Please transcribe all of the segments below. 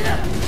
Yeah!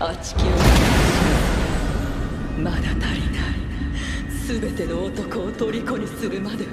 あちきをまだ足りない。全ての男を虜にするまでは。